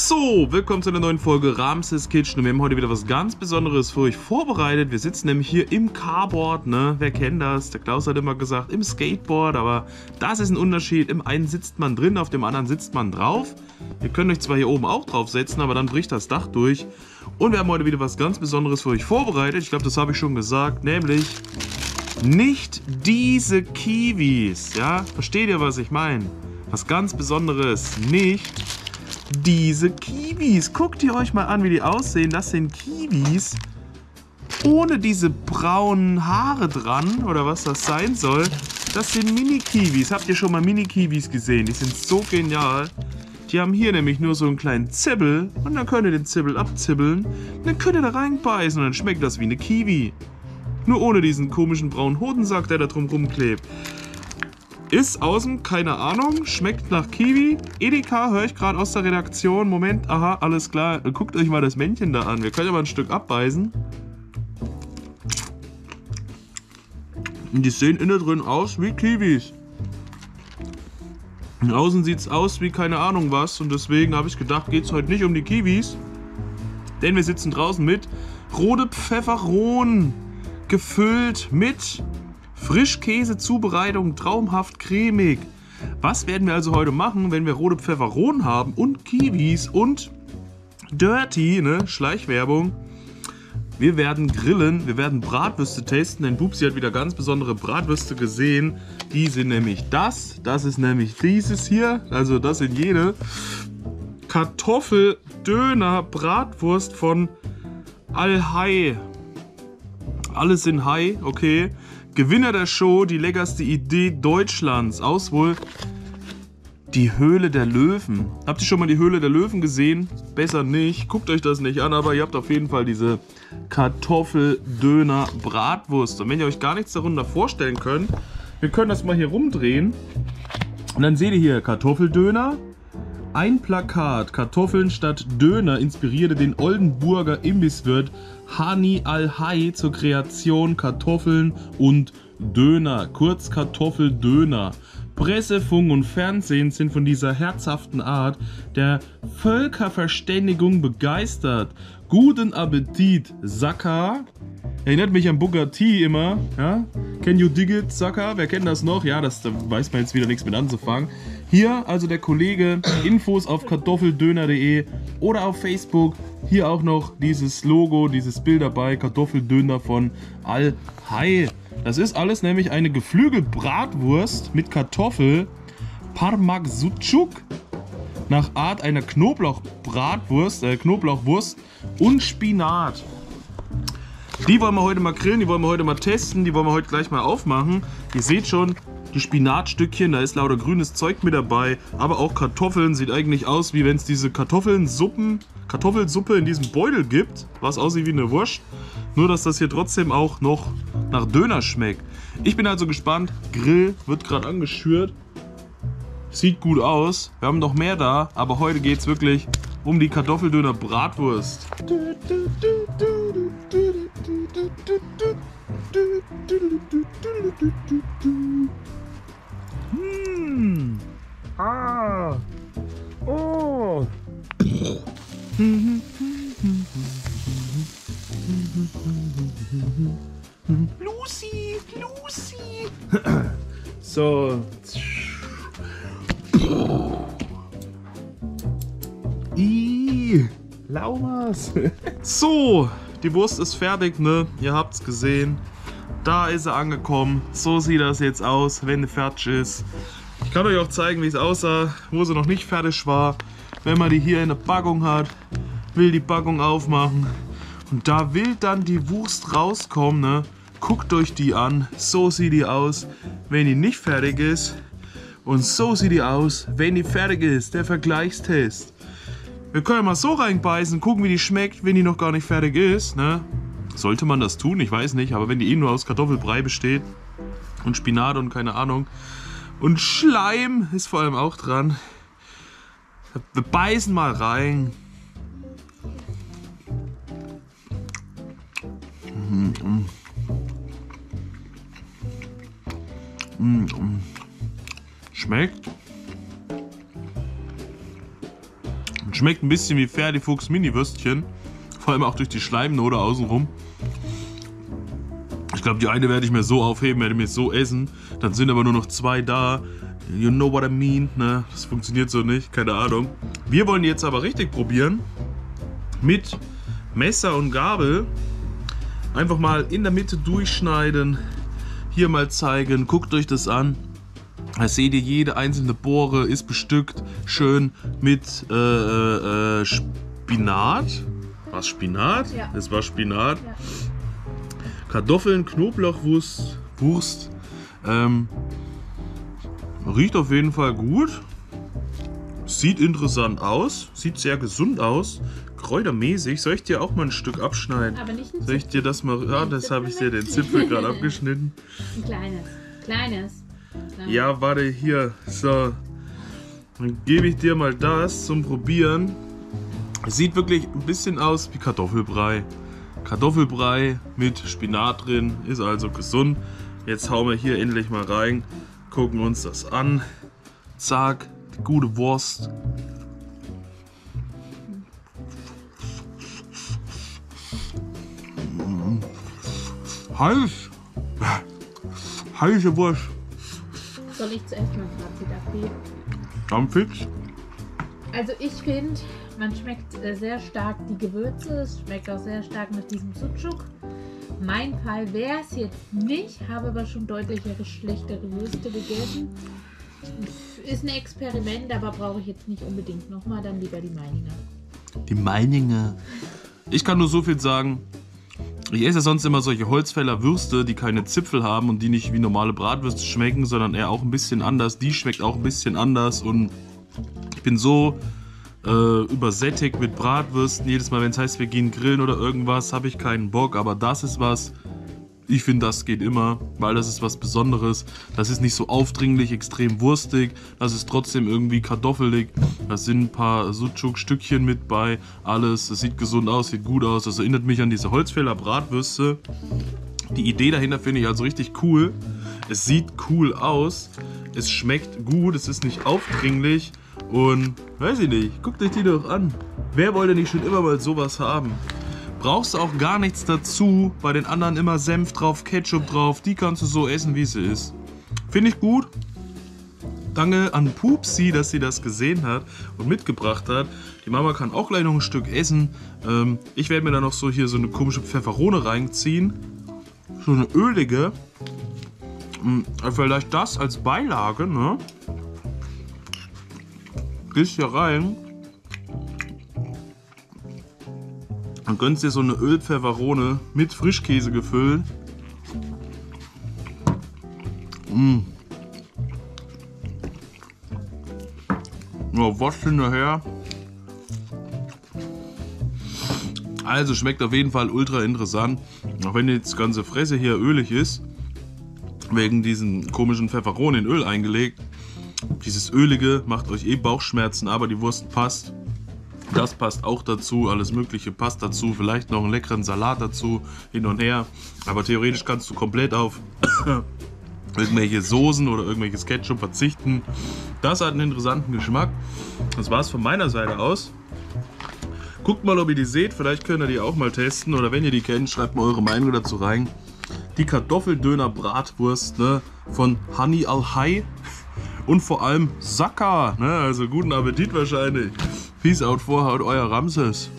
So, willkommen zu einer neuen Folge Ramses Kitchen. Und wir haben heute wieder was ganz Besonderes für euch vorbereitet. Wir sitzen nämlich hier im Carboard, ne? Wer kennt das? Der Klaus hat immer gesagt, im Skateboard, aber das ist ein Unterschied. Im einen sitzt man drin, auf dem anderen sitzt man drauf. Ihr könnt euch zwar hier oben auch drauf setzen, aber dann bricht das Dach durch. Und wir haben heute wieder was ganz Besonderes für euch vorbereitet. Ich glaube, das habe ich schon gesagt, nämlich nicht diese Kiwis. Ja, versteht ihr, was ich meine? Was ganz Besonderes. Nicht diese Kiwis. Guckt ihr euch mal an, wie die aussehen. Das sind Kiwis ohne diese braunen Haare dran oder was das sein soll. Das sind Mini-Kiwis. Habt ihr schon mal Mini-Kiwis gesehen? Die sind so genial. Die haben hier nämlich nur so einen kleinen Zibbel und dann könnt ihr den Zibbel abzibbeln. Dann könnt ihr da reinbeißen und dann schmeckt das wie eine Kiwi. Nur ohne diesen komischen braunen Hodensack, der da drum rumklebt. Ist außen, keine Ahnung, schmeckt nach Kiwi. Edeka höre ich gerade aus der Redaktion. Moment, aha, alles klar. Guckt euch mal das Männchen da an. Wir können ja mal ein Stück abbeißen. Und die sehen innen drin aus wie Kiwis. Und außen sieht es aus wie keine Ahnung was. Und deswegen habe ich gedacht, geht es heute nicht um die Kiwis. Denn wir sitzen draußen mit rote Pfefferrohn. Gefüllt mit Frischkäse-Zubereitung, traumhaft cremig. Was werden wir also heute machen, wenn wir rote Pfefferonen haben und Kiwis und Dirty, ne, Schleichwerbung. Wir werden grillen, wir werden Bratwürste testen, denn Bubsi hat wieder ganz besondere Bratwürste gesehen. Die sind nämlich das, das ist nämlich dieses hier, also das sind jene. Kartoffeldöner Bratwurst von Alhai. Alles in Hai, okay. Gewinner der Show, die leckerste Idee Deutschlands. Aus wohl die Höhle der Löwen. Habt ihr schon mal die Höhle der Löwen gesehen? Besser nicht. Guckt euch das nicht an, aber ihr habt auf jeden Fall diese Kartoffeldöner-Bratwurst. Und wenn ihr euch gar nichts darunter vorstellen könnt, wir können das mal hier rumdrehen. Und dann seht ihr hier Kartoffeldöner. Ein Plakat, Kartoffeln statt Döner, inspirierte den Oldenburger Imbisswirt Hani Al-Hai zur Kreation Kartoffeln und Döner, kurz Kartoffeldöner. Presse, Funk und Fernsehen sind von dieser herzhaften Art der Völkerverständigung begeistert. Guten Appetit, Saka. Erinnert mich an Booker T immer. Ja? Can you dig it, Saka? Wer kennt das noch? Ja, das, da weiß man jetzt wieder nichts mit anzufangen. Hier also der Kollege, Infos auf kartoffeldöner.de oder auf Facebook. Hier auch noch dieses Logo, dieses Bild dabei, Kartoffeldöner von Al-Hai. Das ist alles nämlich eine Geflügelbratwurst mit Kartoffel, Parmak-Sucuk, nach Art einer Knoblauchbratwurst, äh, Knoblauchwurst und Spinat. Die wollen wir heute mal grillen, die wollen wir heute mal testen, die wollen wir heute gleich mal aufmachen. Ihr seht schon, die Spinatstückchen, da ist lauter grünes Zeug mit dabei, aber auch Kartoffeln. Sieht eigentlich aus, wie wenn es diese Kartoffelsuppen, Kartoffelsuppe in diesem Beutel gibt, was aussieht wie eine Wurst. Nur, dass das hier trotzdem auch noch nach Döner schmeckt. Ich bin also gespannt. Grill wird gerade angeschürt. Sieht gut aus. Wir haben noch mehr da, aber heute geht es wirklich um die Kartoffeldöner Bratwurst. Hm. Ah. Oh. Lucy, Lucy. so. I, Laumas. so, die Wurst ist fertig, ne? Ihr habt's gesehen. Da ist er angekommen. So sieht das jetzt aus, wenn sie fertig ist. Ich kann euch auch zeigen, wie es aussah, wo sie noch nicht fertig war. Wenn man die hier in der Packung hat, will die Packung aufmachen. Und da will dann die Wurst rauskommen, ne? Guckt euch die an. So sieht die aus, wenn die nicht fertig ist. Und so sieht die aus, wenn die fertig ist. Der Vergleichstest. Wir können mal so reinbeißen, gucken, wie die schmeckt, wenn die noch gar nicht fertig ist. Ne? Sollte man das tun? Ich weiß nicht. Aber wenn die eh nur aus Kartoffelbrei besteht und Spinat und keine Ahnung. Und Schleim ist vor allem auch dran. Wir beißen mal rein. Schmeckt Schmeckt ein bisschen wie Ferdifuchs Mini-Würstchen. Vor allem auch durch die Schleimnote außenrum. Ich glaube, die eine werde ich mir so aufheben, werde mir so essen. Dann sind aber nur noch zwei da. You know what I mean, ne? Das funktioniert so nicht, keine Ahnung. Wir wollen jetzt aber richtig probieren. Mit Messer und Gabel. Einfach mal in der Mitte durchschneiden. Hier mal zeigen. Guckt euch das an. Da seht ihr, jede einzelne Bohre ist bestückt. Schön mit äh, äh, Spinat. Was Spinat? Ja. Es war Spinat. Ja. Kartoffeln, Knoblauchwurst, Wurst. Ähm, riecht auf jeden Fall gut. Sieht interessant aus. Sieht sehr gesund aus. Kräutermäßig. Soll ich dir auch mal ein Stück abschneiden? Aber nicht ein Soll ich dir das mal. Ja, das habe ich dir den Zipfel gerade abgeschnitten. Ein kleines. Kleines. Nein. Ja, warte, hier. So. Dann gebe ich dir mal das zum Probieren. Sieht wirklich ein bisschen aus wie Kartoffelbrei. Kartoffelbrei mit Spinat drin, ist also gesund. Jetzt hauen wir hier endlich mal rein, gucken uns das an. Zack, die gute Wurst. Mm. Heiß. Heiße Wurst. Soll ich zuerst mein Fazit abgeben? Am fix. Also ich finde, man schmeckt äh, sehr stark die Gewürze, es schmeckt auch sehr stark nach diesem Sucuk. Mein Fall wäre es jetzt nicht, habe aber schon deutlichere, schlechtere Würste gegessen. Ist ein Experiment, aber brauche ich jetzt nicht unbedingt nochmal, dann lieber die Meininger. Die Meininger. Ich kann nur so viel sagen. Ich esse sonst immer solche Holzfäller Würste, die keine Zipfel haben und die nicht wie normale Bratwürste schmecken, sondern eher auch ein bisschen anders. Die schmeckt auch ein bisschen anders und ich bin so äh, übersättigt mit Bratwürsten. Jedes Mal, wenn es heißt, wir gehen grillen oder irgendwas, habe ich keinen Bock. Aber das ist was, ich finde, das geht immer, weil das ist was Besonderes. Das ist nicht so aufdringlich, extrem wurstig. Das ist trotzdem irgendwie kartoffelig. Da sind ein paar Sucuk-Stückchen mit bei. Alles. Es sieht gesund aus, sieht gut aus. Das erinnert mich an diese Holzfäller Bratwürste. Die Idee dahinter finde ich also richtig cool. Es sieht cool aus. Es schmeckt gut. Es ist nicht aufdringlich. Und weiß ich nicht, guckt euch die doch an. Wer wollte nicht schon immer mal sowas haben? Brauchst du auch gar nichts dazu. Bei den anderen immer Senf drauf, Ketchup drauf. Die kannst du so essen, wie sie ist. Finde ich gut. Danke an Pupsi, dass sie das gesehen hat und mitgebracht hat. Die Mama kann auch gleich noch ein Stück essen. Ähm, ich werde mir da noch so hier so eine komische Pfefferone reinziehen. So eine ölige. Hm, Vielleicht das als Beilage, ne? Gehst hier rein. Und gönnst dir so eine Ölpfefferone mit Frischkäse gefüllt. Mm. Ja, was hinterher. Also schmeckt auf jeden Fall ultra interessant. Auch wenn jetzt ganze Fresse hier ölig ist. Wegen diesen komischen Pfefferonen in Öl eingelegt. Dieses Ölige macht euch eh Bauchschmerzen, aber die Wurst passt. Das passt auch dazu, alles Mögliche passt dazu, vielleicht noch einen leckeren Salat dazu, hin und her. Aber theoretisch kannst du komplett auf irgendwelche Soßen oder irgendwelches Ketchup verzichten. Das hat einen interessanten Geschmack. Das war es von meiner Seite aus. Guckt mal, ob ihr die seht, vielleicht könnt ihr die auch mal testen. Oder wenn ihr die kennt, schreibt mal eure Meinung dazu rein. Die Kartoffeldöner-Bratwurst ne, von Honey Al-Hai und vor allem Saka. Ne, also guten Appetit wahrscheinlich. Peace out, Vorhaut, euer Ramses.